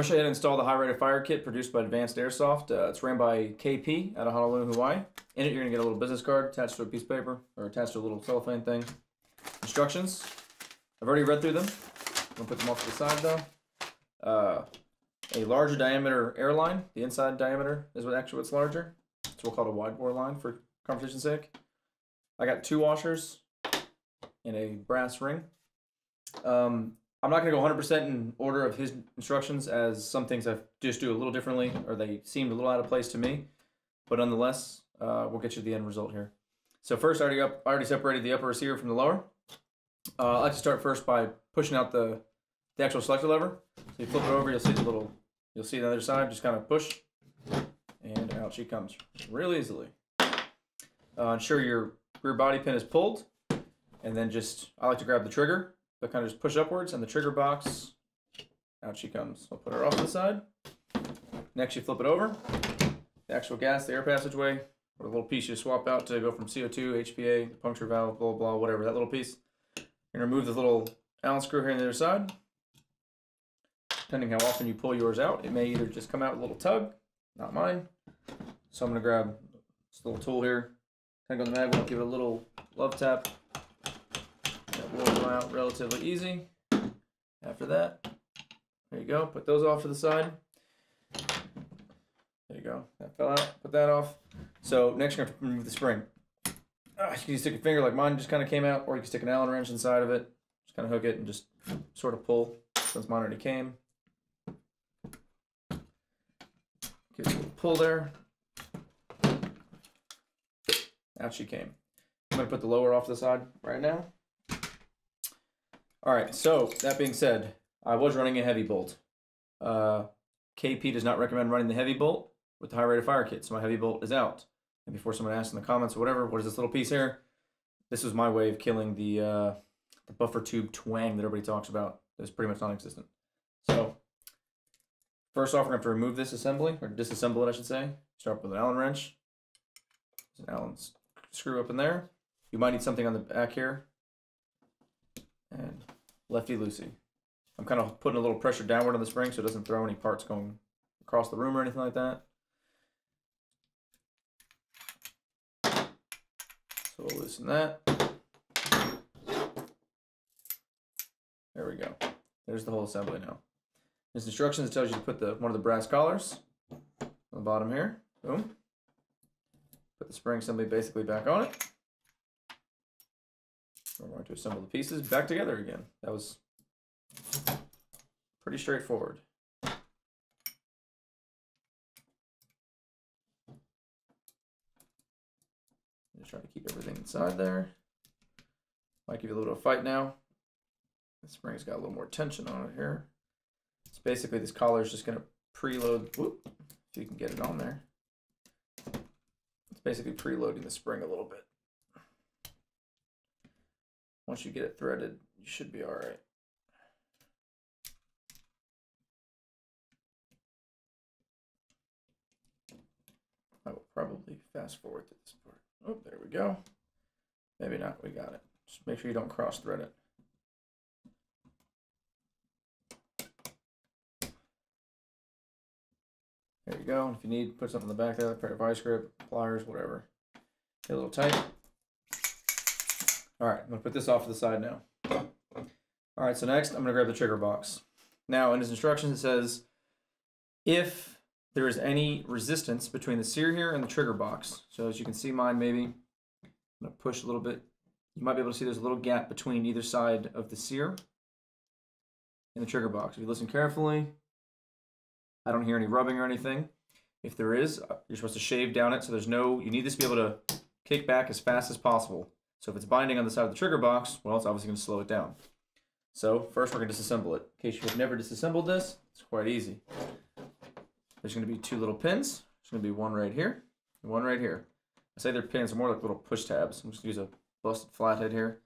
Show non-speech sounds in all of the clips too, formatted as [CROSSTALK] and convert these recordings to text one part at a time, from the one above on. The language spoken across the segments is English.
going to show you how to install the high rate of fire kit produced by Advanced Airsoft. Uh, it's ran by KP out of Honolulu, Hawaii. In it, you're going to get a little business card attached to a piece of paper or attached to a little cellophane thing. Instructions. I've already read through them. I'm going to put them off to the side though. Uh, a larger diameter airline. The inside diameter is what actually what's larger. So we'll call it a wide bore line for conversation's sake. I got two washers and a brass ring. Um, I'm not going to go 100% in order of his instructions, as some things I just do a little differently, or they seemed a little out of place to me. But nonetheless, uh, we'll get you the end result here. So first, I already up, I already separated the upper receiver from the lower. Uh, I like to start first by pushing out the the actual selector lever. So you flip it over, you'll see the little, you'll see the other side. Just kind of push, and out she comes, real easily. Uh, ensure your rear body pin is pulled, and then just I like to grab the trigger so kind of just push upwards and the trigger box, out she comes. I'll put her off the side. Next you flip it over. The actual gas, the air passageway, or the little piece you swap out to go from CO2, HPA, puncture valve, blah, blah, whatever, that little piece. Gonna remove the little Allen screw here on the other side. Depending how often you pull yours out, it may either just come out a little tug, not mine. So I'm gonna grab this little tool here, kind of go on the mag, give it a little love tap, will come out relatively easy. After that, there you go. Put those off to the side. There you go. That fell out. Put that off. So next you're going to remove the spring. Uh, you can stick a finger like mine just kind of came out, or you can stick an Allen wrench inside of it. Just kind of hook it and just sort of pull since mine already came. Give it a little pull there. Out she came. I'm going to put the lower off the side right now. All right, so that being said, I was running a heavy bolt. Uh, KP does not recommend running the heavy bolt with the high rate of fire kit, so my heavy bolt is out. And before someone asks in the comments or whatever, what is this little piece here? This was my way of killing the, uh, the buffer tube twang that everybody talks about. That's pretty much non-existent. So, first off, we're going to have to remove this assembly, or disassemble it, I should say. Start with an Allen wrench. There's an Allen screw up in there. You might need something on the back here and lefty loosey. I'm kind of putting a little pressure downward on the spring so it doesn't throw any parts going across the room or anything like that. So we'll loosen that. There we go. There's the whole assembly now. There's instructions tells you to put the one of the brass collars on the bottom here. Boom. Put the spring assembly basically back on it. We're going to assemble the pieces back together again. That was pretty straightforward. Just trying to keep everything inside there. Might give you a little bit of fight now. The spring's got a little more tension on it here. It's basically this collar is just going to preload. Whoop, if you can get it on there. It's basically preloading the spring a little bit. Once you get it threaded, you should be all right. I will probably fast forward to this part. Oh, there we go. Maybe not, we got it. Just make sure you don't cross thread it. There you go. If you need, put something in the back there, a pair of vice grip, pliers, whatever. Get a little tight. All right, I'm gonna put this off to the side now. All right, so next I'm gonna grab the trigger box. Now in his instructions it says, if there is any resistance between the sear here and the trigger box, so as you can see mine maybe, I'm gonna push a little bit. You might be able to see there's a little gap between either side of the sear and the trigger box. If you listen carefully, I don't hear any rubbing or anything. If there is, uh, you're supposed to shave down it so there's no, you need this to be able to kick back as fast as possible. So if it's binding on the side of the trigger box, well, it's obviously going to slow it down. So first we're going to disassemble it. In case you've never disassembled this, it's quite easy. There's going to be two little pins. There's going to be one right here and one right here. I say they're pins, they're more like little push tabs. I'm just going to use a busted flathead here.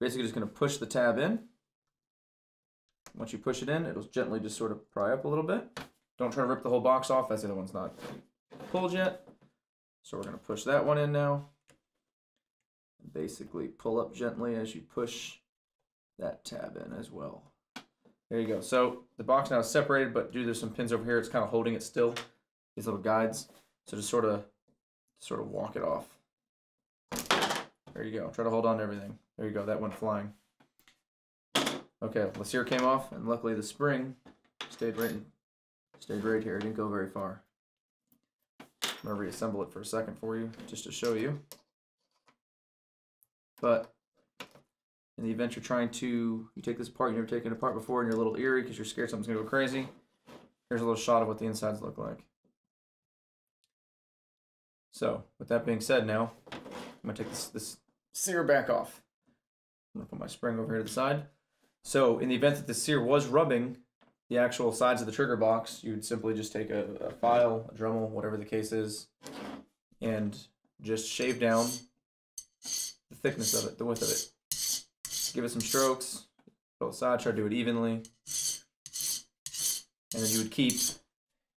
Basically just going to push the tab in. Once you push it in, it'll gently just sort of pry up a little bit. Don't try to rip the whole box off, as the other one's not pulled yet. So we're going to push that one in now basically pull up gently as you push that tab in as well. There you go. So the box now is separated, but due to some pins over here, it's kind of holding it still. These little guides. So just sort of, sort of walk it off. There you go. Try to hold on to everything. There you go. That went flying. Okay, the sear came off, and luckily the spring stayed right, stayed right here. It didn't go very far. I'm gonna reassemble it for a second for you, just to show you. But in the event you're trying to, you take this apart, you've never taken it apart before, and you're a little eerie because you're scared something's gonna go crazy. Here's a little shot of what the insides look like. So, with that being said, now I'm gonna take this this sear back off. I'm gonna put my spring over here to the side. So, in the event that the sear was rubbing the actual sides of the trigger box, you would simply just take a, a file, a Dremel, whatever the case is, and just shave down the thickness of it, the width of it give it some strokes, both sides, try to do it evenly. And then you would keep,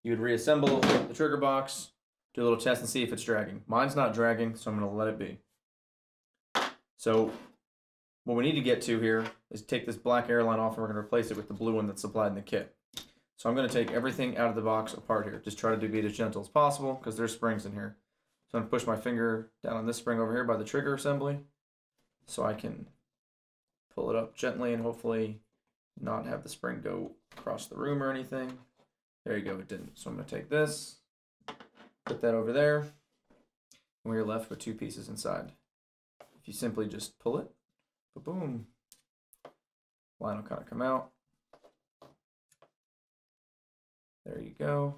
you would reassemble the trigger box, do a little test and see if it's dragging. Mine's not dragging, so I'm going to let it be. So what we need to get to here is take this black airline off and we're going to replace it with the blue one that's supplied in the kit. So I'm going to take everything out of the box apart here. Just try to be as gentle as possible because there's springs in here. So I'm going to push my finger down on this spring over here by the trigger assembly so I can pull it up gently and hopefully not have the spring go across the room or anything. There you go, it didn't. So I'm going to take this, put that over there, and we're left with two pieces inside. If you simply just pull it, boom, line will kind of come out. There you go.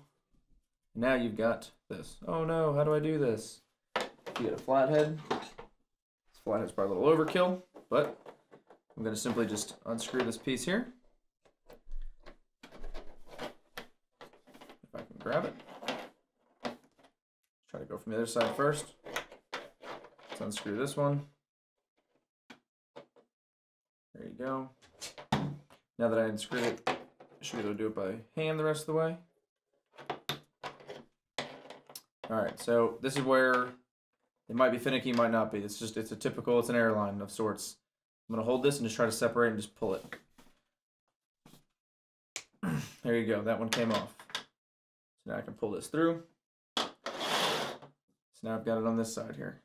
Now you've got this. Oh no, how do I do this? You get a flathead. This flathead's probably a little overkill, but I'm going to simply just unscrew this piece here. If I can grab it. Try to go from the other side first. Let's unscrew this one. There you go. Now that I unscrewed it, I should be able to do it by hand the rest of the way. Alright, so this is where it might be finicky, might not be. It's just, it's a typical, it's an airline of sorts. I'm to hold this and just try to separate and just pull it. [CLEARS THROAT] there you go. That one came off. So now I can pull this through. So now I've got it on this side here.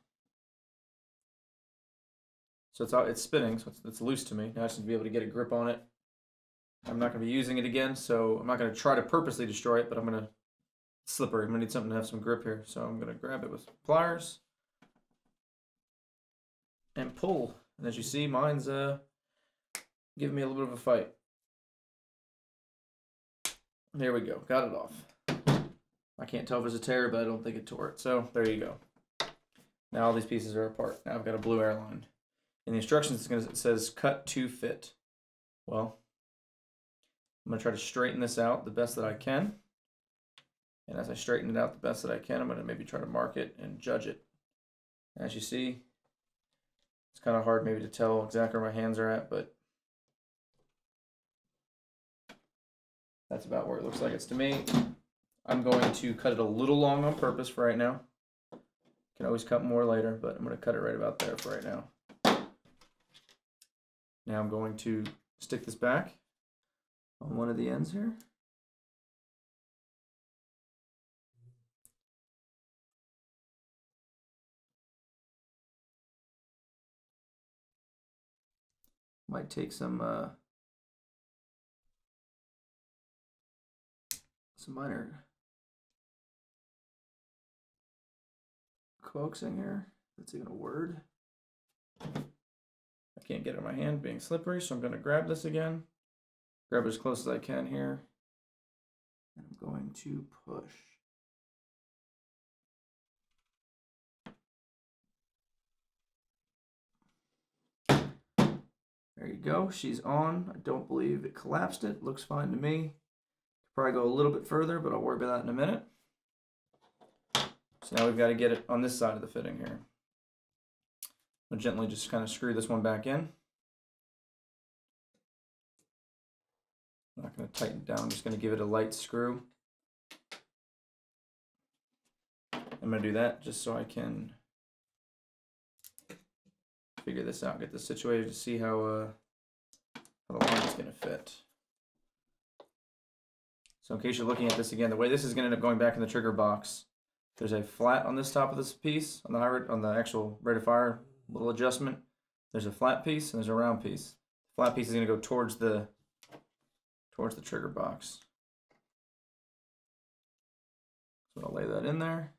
So it's out, it's spinning, so it's, it's loose to me. Now I just need to be able to get a grip on it. I'm not going to be using it again, so I'm not going to try to purposely destroy it, but I'm going to slippery. I'm to need something to have some grip here. So I'm going to grab it with pliers and pull. And as you see, mine's uh, giving me a little bit of a fight. There we go. Got it off. I can't tell if it's a tear, but I don't think it tore it. So there you go. Now all these pieces are apart. Now I've got a blue airline. In the instructions, it says cut to fit. Well, I'm to try to straighten this out the best that I can. And as I straighten it out the best that I can, I'm going to maybe try to mark it and judge it. As you see, it's kind of hard maybe to tell exactly where my hands are at, but that's about where it looks like it's to me. I'm going to cut it a little long on purpose for right now. Can always cut more later, but I'm going to cut it right about there for right now. Now I'm going to stick this back on one of the ends here. Might take some uh, some minor coaxing here. That's even a word. I can't get it in my hand being slippery, so I'm going to grab this again. Grab as close as I can here. And I'm going to push. There you go. She's on. I don't believe it collapsed it. Looks fine to me. Probably go a little bit further, but I'll worry about that in a minute. So now we've got to get it on this side of the fitting here. I'll gently just kind of screw this one back in. I'm not going to tighten it down. I'm just going to give it a light screw. I'm going to do that just so I can figure this out, get this situated to see how, uh, how the line is going to fit. So in case you're looking at this again, the way this is going to end up going back in the trigger box, there's a flat on this top of this piece on the on the actual rate of fire little adjustment. There's a flat piece and there's a round piece. Flat piece is going to go towards the towards the trigger box. So I'll lay that in there.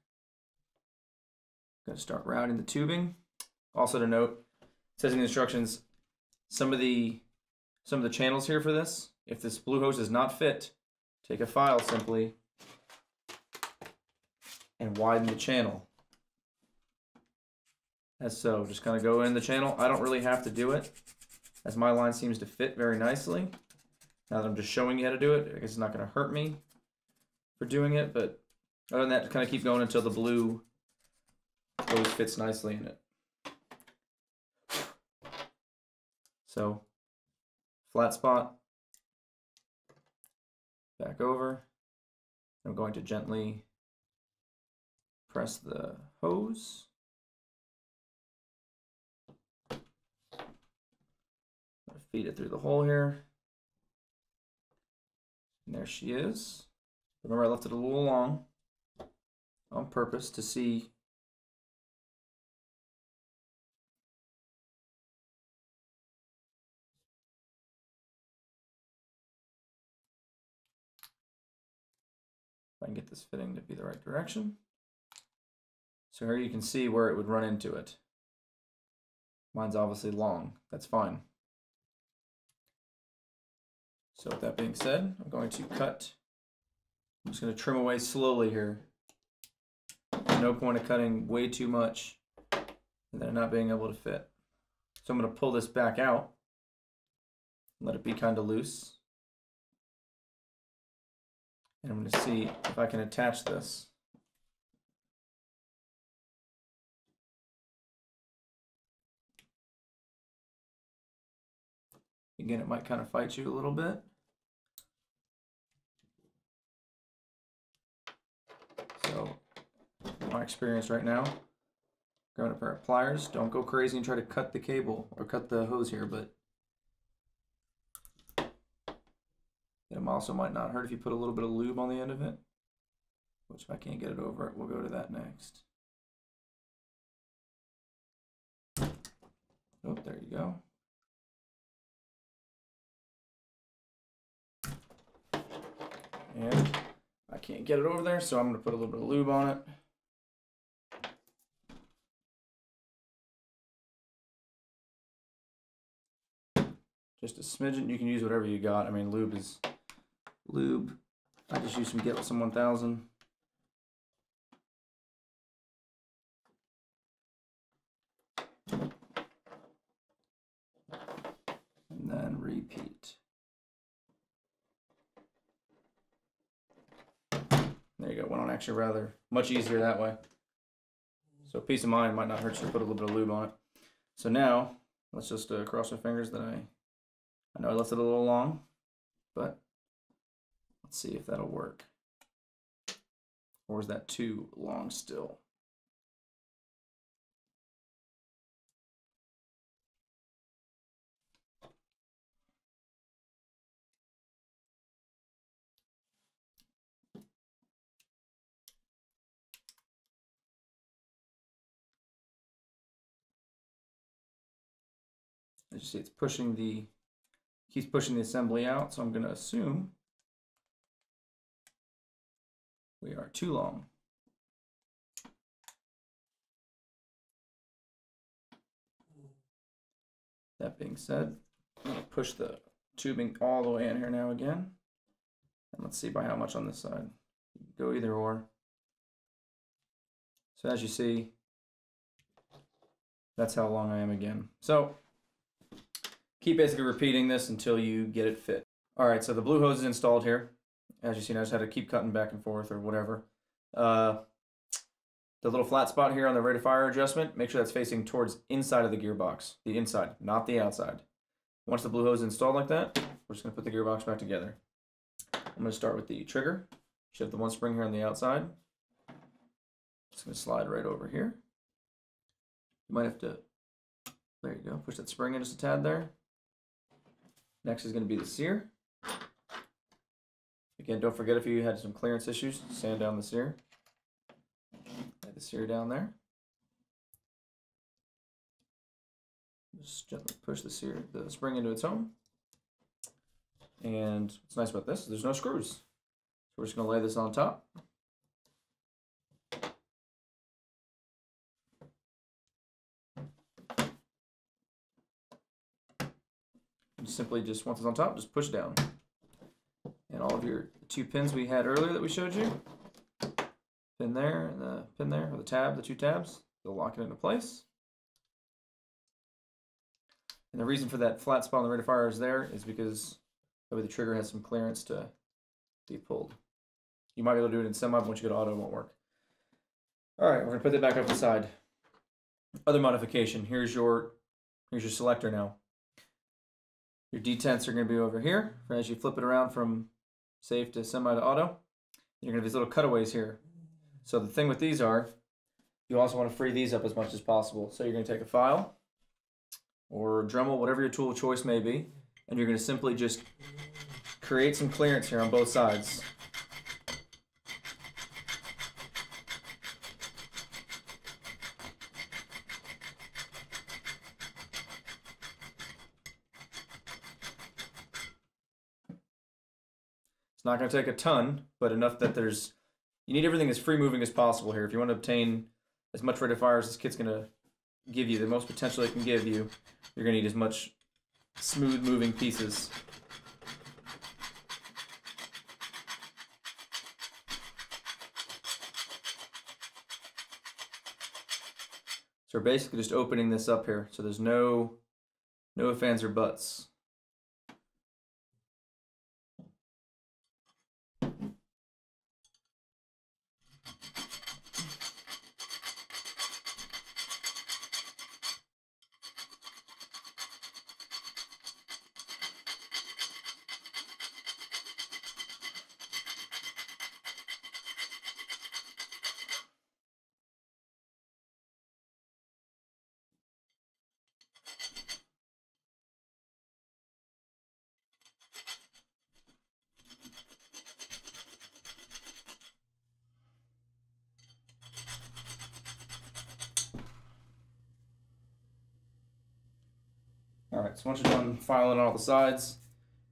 Going to start routing the tubing. Also to note, says in the instructions, some of the some of the channels here for this, if this blue hose does not fit, take a file simply and widen the channel. As so, just kind of go in the channel. I don't really have to do it, as my line seems to fit very nicely. Now that I'm just showing you how to do it, I guess it's not going to hurt me for doing it, but other than that, kind of keep going until the blue hose fits nicely in it. So, flat spot, back over. I'm going to gently press the hose. Feed it through the hole here. And there she is. Remember I left it a little long on purpose to see can get this fitting to be the right direction. So here you can see where it would run into it. Mine's obviously long, that's fine. So with that being said, I'm going to cut, I'm just going to trim away slowly here. no point of cutting way too much and then not being able to fit. So I'm going to pull this back out, let it be kind of loose. And I'm going to see if I can attach this. Again, it might kind of fight you a little bit. So, my experience right now, grabbing a pair of pliers. Don't go crazy and try to cut the cable or cut the hose here, but it also might not hurt if you put a little bit of lube on the end of it. Which if I can't get it over we'll go to that next. Oh, there you go. And I can't get it over there, so I'm going to put a little bit of lube on it. Just a smidgen. You can use whatever you got. I mean, lube is lube. I just use some Get Some 1000. And then repeat. There you go. Went on actually rather much easier that way. So peace of mind might not hurt you to put a little bit of lube on it. So now let's just uh, cross our fingers that I I know I left it a little long, but let's see if that'll work. Or is that too long still? As you see, it's pushing the, keeps pushing the assembly out, so I'm going to assume we are too long. That being said, I'm going to push the tubing all the way in here now again. And let's see by how much on this side. Go either or. So as you see, that's how long I am again. So keep basically repeating this until you get it fit. All right, so the blue hose is installed here. As you see, I just had to keep cutting back and forth or whatever. Uh, the little flat spot here on the rate of fire adjustment, make sure that's facing towards inside of the gearbox, the inside, not the outside. Once the blue hose is installed like that, we're just gonna put the gearbox back together. I'm gonna start with the trigger. You should have the one spring here on the outside. Just gonna slide right over here. You might have to, there you go, push that spring in just a tad there. Next is going to be the sear. Again, don't forget if you had some clearance issues, sand down the sear. Add the sear down there. Just gently push the sear, the spring into its home. And what's nice about this, there's no screws. So we're just gonna lay this on top. And simply just, once it's on top, just push down. And all of your two pins we had earlier that we showed you, pin there and the pin there, or the tab, the two tabs, they'll lock it into place. And the reason for that flat spot on the fire is there is because that way the trigger has some clearance to be pulled. You might be able to do it in semi, but once you go to auto, it won't work. All right, we're gonna put that back up the side. Other modification, here's your, here's your selector now. Your detents are gonna be over here. As you flip it around from safe to semi to auto, you're gonna have these little cutaways here. So the thing with these are, you also wanna free these up as much as possible. So you're gonna take a file, or Dremel, whatever your tool of choice may be, and you're going to simply just create some clearance here on both sides. It's not going to take a ton, but enough that there's, you need everything as free moving as possible here. If you want to obtain as much rate of fire as this kit's going to give you, the most potential it can give you, you're going to need as much smooth moving pieces. So we're basically just opening this up here. So there's no, no fans or buts. All so once you're done filing on all the sides,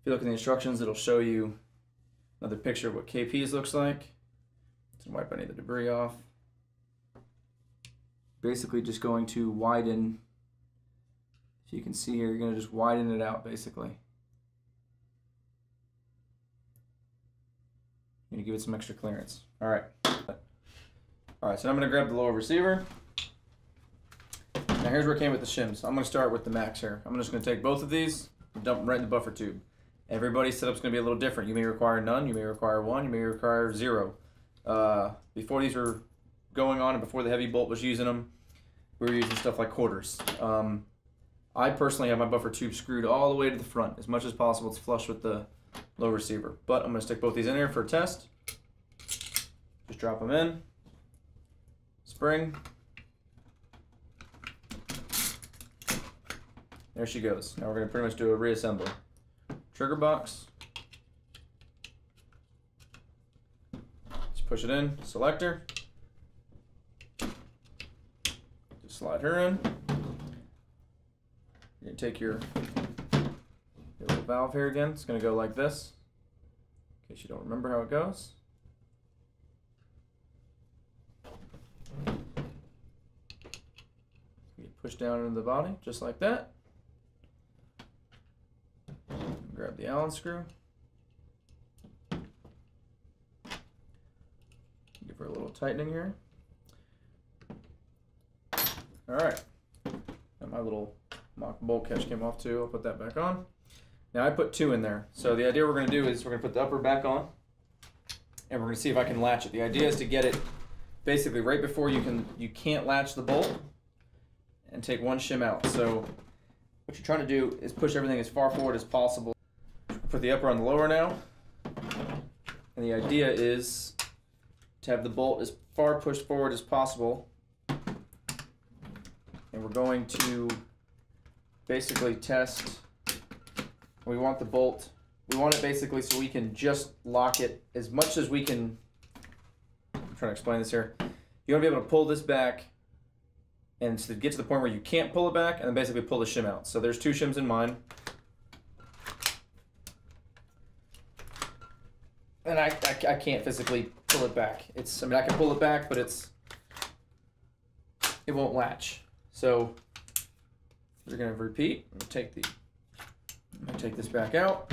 if you look in the instructions, it'll show you another picture of what KPs looks like. To wipe any of the debris off. Basically just going to widen, if you can see here, you're gonna just widen it out basically. Gonna give it some extra clearance. All right. All right, so I'm gonna grab the lower receiver. Now here's where it came with the shims. I'm gonna start with the max here. I'm just gonna take both of these and dump them right in the buffer tube. Everybody's setup's gonna be a little different. You may require none, you may require one, you may require zero. Uh, before these were going on and before the heavy bolt was using them, we were using stuff like quarters. Um, I personally have my buffer tube screwed all the way to the front as much as possible. It's flush with the low receiver. But I'm gonna stick both these in here for a test. Just drop them in. Spring. There she goes. Now we're going to pretty much do a reassemble. Trigger box. Just push it in. Selector. Just slide her in. To take your, your little valve here again. It's going to go like this. In case you don't remember how it goes. You push down into the body, just like that. Grab the Allen screw. Give her a little tightening here. All right. And my little mock bolt catch came off too. I'll put that back on. Now I put two in there. So the idea we're gonna do is we're gonna put the upper back on and we're gonna see if I can latch it. The idea is to get it basically right before you can, you can't latch the bolt and take one shim out. So what you're trying to do is push everything as far forward as possible put the upper on the lower now. And the idea is to have the bolt as far pushed forward as possible. And we're going to basically test, we want the bolt we want it basically so we can just lock it as much as we can. I'm trying to explain this here. You want to be able to pull this back and to get to the point where you can't pull it back and then basically pull the shim out. So there's two shims in mine. And I, I, I can't physically pull it back. It's I mean I can pull it back, but it's it won't latch. So we're gonna repeat. I'm gonna take the I'm gonna take this back out.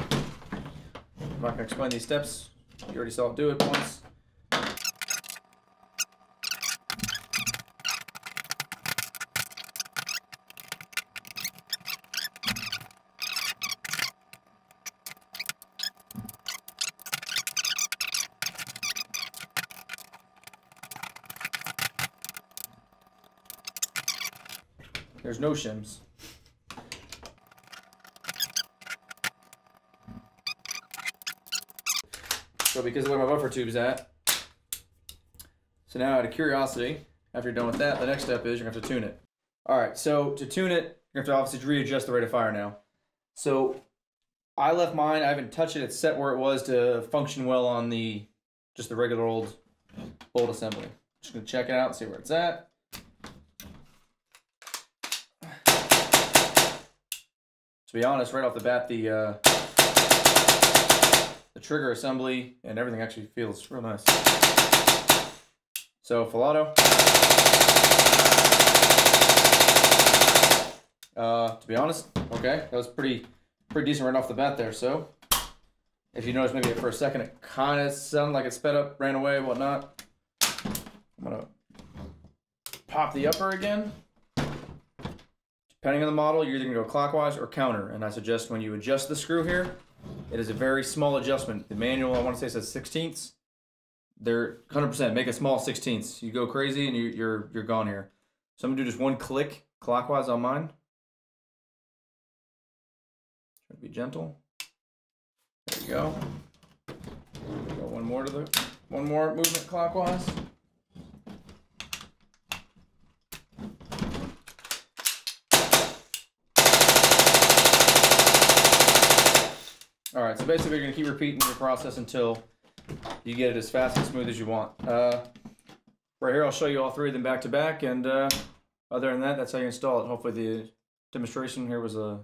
I'm not gonna explain these steps. You already saw it do it once. There's no shims. So because of where my buffer tube's at, so now out of curiosity, after you're done with that, the next step is you're gonna have to tune it. All right, so to tune it, you're gonna have to obviously readjust the rate of fire now. So I left mine, I haven't touched it, it's set where it was to function well on the, just the regular old bolt assembly. Just gonna check it out see where it's at. To be honest, right off the bat, the uh, the trigger assembly and everything actually feels real nice. So Filato. Uh, to be honest, okay, that was pretty pretty decent right off the bat there. So if you notice, maybe for a second it kind of sounded like it sped up, ran away, whatnot. I'm gonna pop the upper again. Depending on the model, you're either gonna go clockwise or counter. And I suggest when you adjust the screw here, it is a very small adjustment. The manual, I wanna say says sixteenths. They're 100%, make a small sixteenths. You go crazy and you, you're, you're gone here. So I'm gonna do just one click clockwise on mine. Try to be gentle. There you go. Go one more to the, one more movement clockwise. All right, so basically you're gonna keep repeating your process until you get it as fast and smooth as you want. Uh, right here, I'll show you all three of them back to back, and uh, other than that, that's how you install it. Hopefully the demonstration here was uh,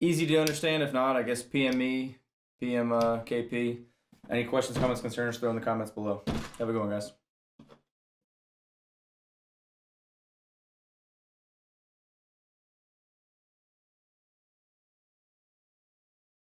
easy to understand. If not, I guess PM me, PM uh, KP. Any questions, comments, concerns, throw in the comments below. Have a good one, guys.